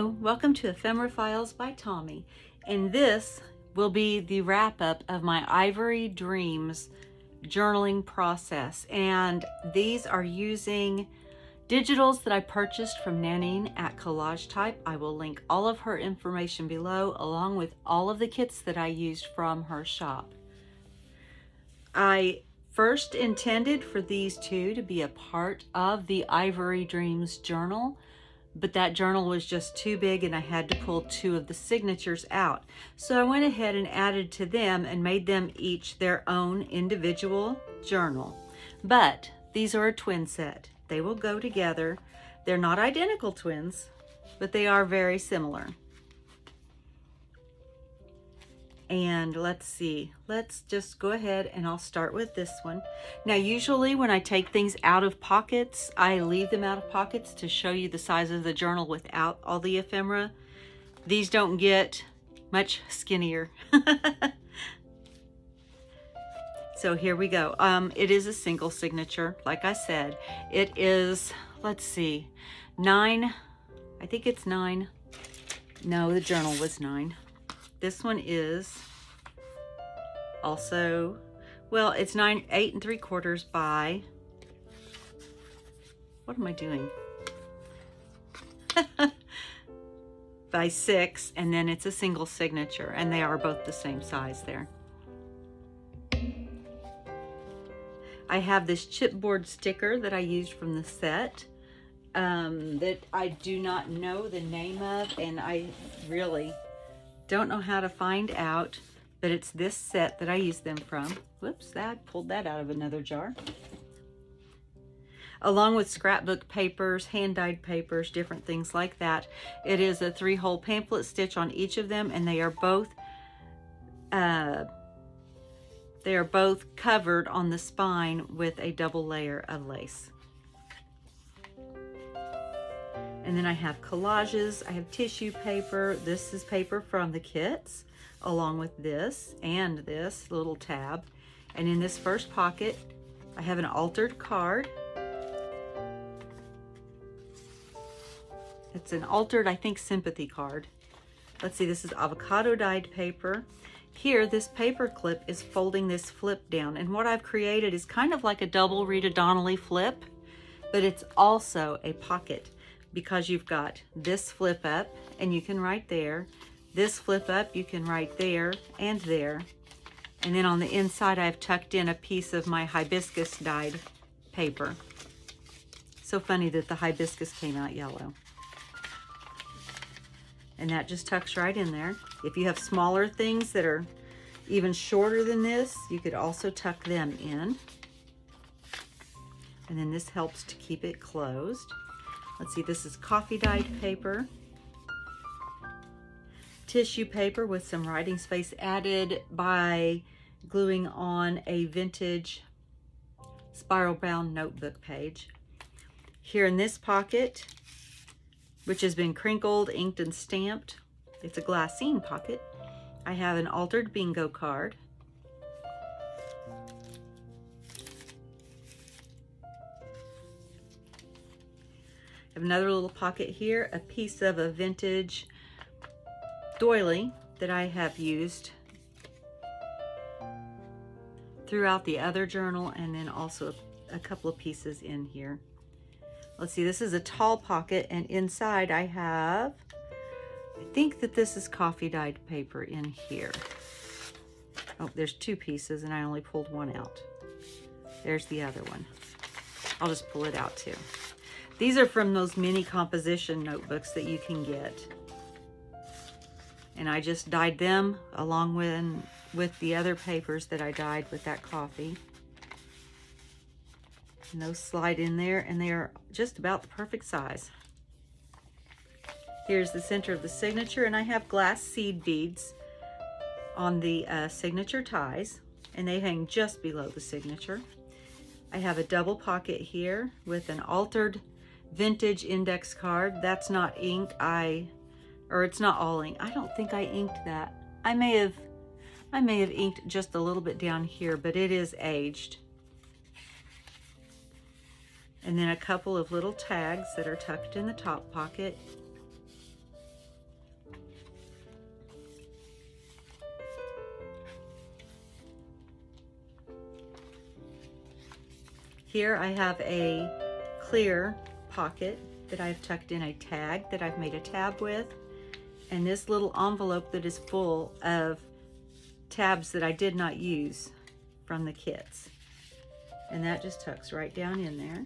Welcome to Ephemeraphiles by Tomi, and this will be the wrap up of my Ivory Dreams journaling process. And these are using digitals that I purchased from Nanine at Collage Type. I will link all of her information below, along with all of the kits that I used from her shop. I first intended for these two to be a part of the Ivory Dreams journal but that journal was just too big and I had to pull two of the signatures out. So I went ahead and added to them and made them each their own individual journal. But these are a twin set. They will go together. They're not identical twins, but they are very similar. And let's see, let's just go ahead and I'll start with this one. Now, usually when I take things out of pockets, I leave them out of pockets to show you the size of the journal without all the ephemera. These don't get much skinnier. so here we go. Um, it is a single signature, like I said. It is, let's see, nine, I think it's nine. No, the journal was nine. This one is also, well, it's nine, eight and three quarters by, what am I doing? by six, and then it's a single signature, and they are both the same size there. I have this chipboard sticker that I used from the set um, that I do not know the name of, and I really don't know how to find out, but it's this set that I use them from. Whoops, I pulled that out of another jar. Along with scrapbook papers, hand-dyed papers, different things like that. It is a three-hole pamphlet stitch on each of them, and they are both uh, they are both covered on the spine with a double layer of lace. And then I have collages, I have tissue paper. This is paper from the kits, along with this and this little tab. And in this first pocket, I have an altered card. It's an altered, I think, sympathy card. Let's see, this is avocado dyed paper. Here, this paper clip is folding this flip down. And what I've created is kind of like a double Rita Donnelly flip, but it's also a pocket because you've got this flip up and you can write there. This flip up, you can write there and there. And then on the inside, I've tucked in a piece of my hibiscus dyed paper. So funny that the hibiscus came out yellow. And that just tucks right in there. If you have smaller things that are even shorter than this, you could also tuck them in. And then this helps to keep it closed. Let's see, this is coffee dyed paper. Tissue paper with some writing space added by gluing on a vintage spiral bound notebook page. Here in this pocket, which has been crinkled, inked, and stamped, it's a glassine pocket. I have an altered bingo card. Another little pocket here, a piece of a vintage doily that I have used throughout the other journal and then also a, couple of pieces in here. Let's see, this is a tall pocket and inside I have, I think that this is coffee dyed paper in here. Oh, there's two pieces and I only pulled one out. There's the other one. I'll just pull it out too. These are from those mini composition notebooks that you can get. And I just dyed them along with, with the other papers that I dyed with that coffee. And those slide in there and they are just about the perfect size. Here's the center of the signature and I have glass seed beads on the uh, signature ties and they hang just below the signature. I have a double pocket here with an altered vintage index card. That's not ink. I, or it's not all ink. I don't think I inked that. I may have, I may have inked just a little bit down here, but it is aged. And then a couple of little tags that are tucked in the top pocket. Here I have a clear pocket that I've tucked in a tag that I've made a tab with and this little envelope that is full of tabs that I did not use from the kits. And that just tucks right down in there.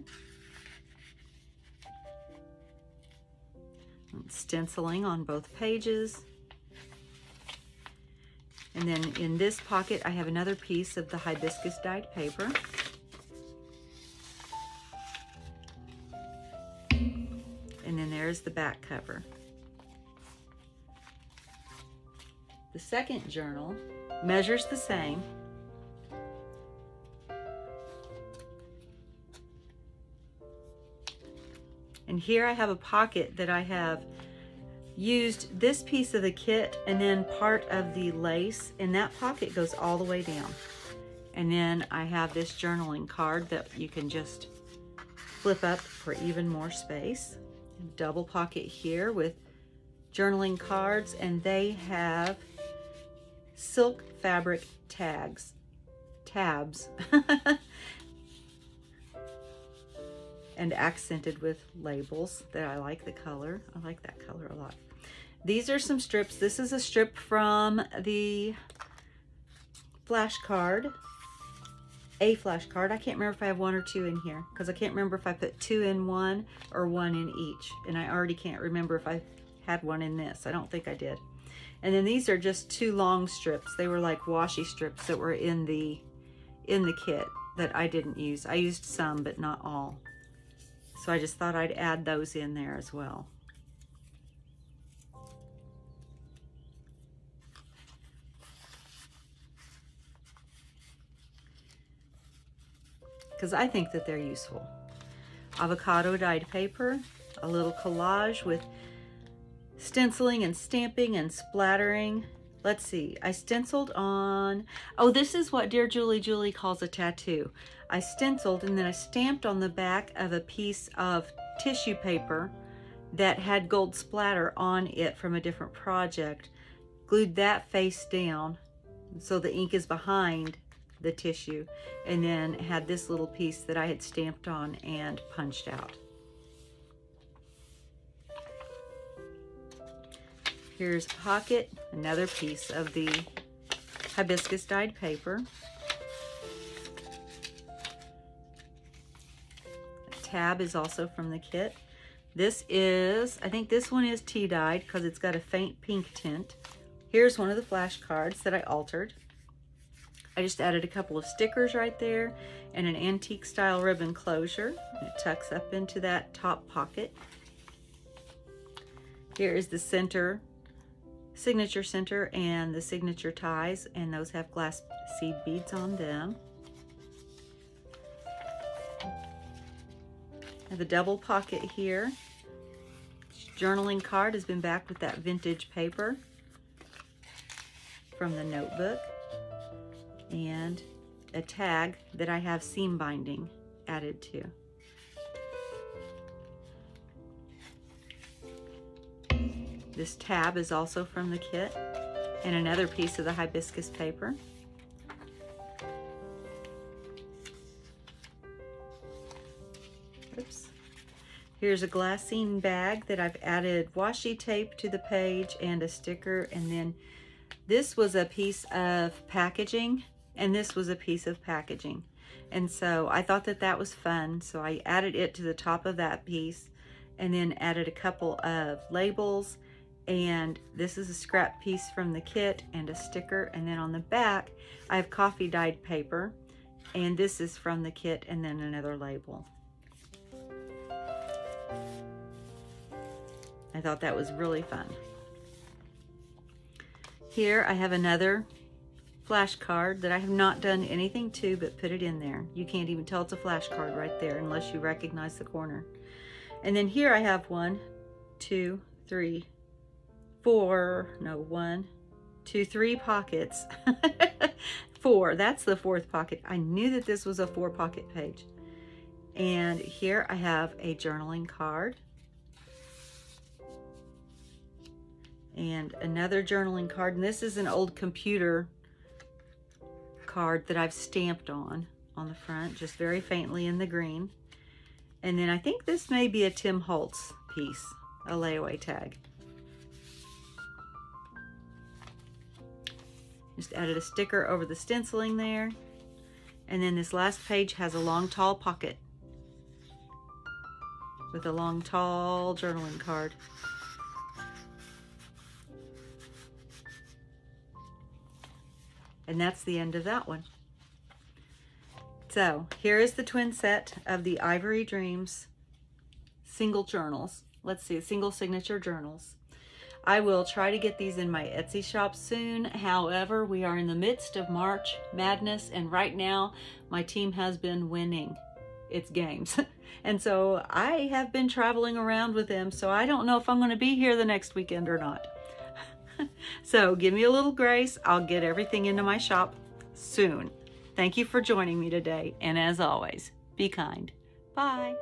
And stenciling on both pages. And then in this pocket, I have another piece of the hibiscus dyed paper. And then there's the back cover. The second journal measures the same. And here I have a pocket that I have used this piece of the kit and then part of the lace and that pocket goes all the way down. And then I have this journaling card that you can just flip up for even more space. Double pocket here with journaling cards and they have silk fabric tags, tabs, and accented with labels that I like the color. I like that color a lot. These are some strips. This is a strip from the flashcard, a flashcard. I can't remember if I have one or two in here because I can't remember if I put two in one or one in each. And I already can't remember if I had one in this. I don't think I did. And then these are just two long strips. They were like washi strips that were in the in the kit that I didn't use. I used some, but not all. So I just thought I'd add those in there as well. Because I think that they're useful. Avocado dyed paper, a little collage with stenciling and stamping and splattering. Let's see, I stenciled on, oh, this is what Dear Julie Julie calls a tattoo. I stenciled and then I stamped on the back of a piece of tissue paper that had gold splatter on it from a different project. Glued that face down so the ink is behind the tissue and then had this little piece that I had stamped on and punched out. Here's pocket, another piece of the hibiscus dyed paper. tab is also from the kit. This is, I think this one is tea dyed because it's got a faint pink tint. Here's one of the flashcards that I altered. I just added a couple of stickers right there and an antique style ribbon closure. It tucks up into that top pocket. Here is the center signature center and the signature ties, and those have glass seed beads on them. a double pocket here. Journaling card has been back with that vintage paper from the notebook. And a tag that I have seam binding added to. This tab is also from the kit and another piece of the hibiscus paper. Oops. Here's a glassine bag that I've added washi tape to the page and a sticker and then this was a piece of packaging and this was a piece of packaging. And so I thought that that was fun. So I added it to the top of that piece and then added a couple of labels and this is a scrap piece from the kit and a sticker and then on the back I have coffee dyed paper and this is from the kit and then another label. I thought that was really fun. Here I have another flashcard that I have not done anything to but put it in there. You can't even tell it's a flashcard right there unless you recognize the corner. And then here I have one, two, three, four, no, one, two, three pockets. four, that's the fourth pocket. I knew that this was a four pocket page. And here I have a journaling card. And another journaling card. And this is an old computer card that I've stamped on. on the front, just very faintly in the green. And then I think this may be a Tim Holtz piece, a layaway tag. Just added a sticker over the stenciling there. And then this last page has a long, tall pocket with a long, tall journaling card. And that's the end of that one. So here is the twin set of the Ivory Dreams single journals. Let's see, single signature journals. I will try to get these in my Etsy shop soon. However, we are in the midst of March Madness, and right now my team has been winning its games. and so I have been traveling around with them, so I don't know if I'm going to be here the next weekend or not. so give me a little grace. I'll get everything into my shop soon. Thank you for joining me today, and as always, be kind. Bye.